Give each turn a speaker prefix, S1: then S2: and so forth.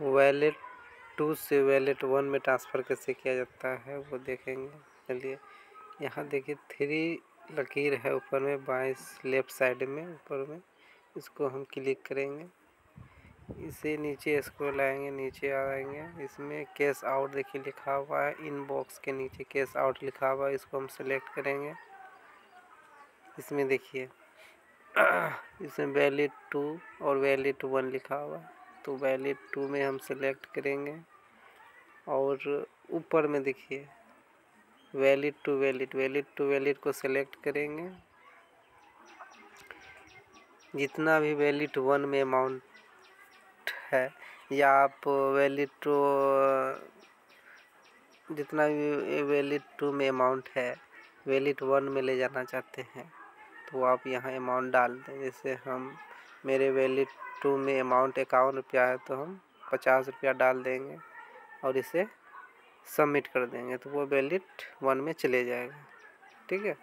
S1: Wallet two से wallet one में transfer कैसे किया जाता है, वो देखेंगे। चलिए, यहाँ देखिए, थ्री लकीर है ऊपर में बाइस लेफ़्ट साइड में, ऊपर में। इसको हम क्लिक करेंगे। इसे नीचे स्क्रॉल आएँगे नीचे आएँगे इसमें कैश आउट देखिए लिखा हुआ है इन बॉक्स के नीचे कैश आउट लिखा हुआ है, इसको हम सेलेक्ट करेंगे। इसमें देखिए, इसमें वैलिड टू और वैलिड वन लिखा हुआ है। तो वैलिड टू में हम सेलेक्ट करेंगे। और ऊपर में देखिए wallet two wallet wallet two wallet को सेलेक्ट करेंगे। जितना भी वैलिड वन में अमाउंट है, या आप वैलिड टू, जितना भी वैलिड टू में अमाउंट है वैलिड वन में ले जाना चाहते हैं तो आप यहाँ अमाउंट डाल दें। जैसे हम मेरे वैलिड टू में अमाउंट इक्यावन रुपया है तो हम पचास रुपया डाल देंगे और इसे सबमिट कर देंगे तो वो वैलिड वन में चले जाएगा। ठीक है?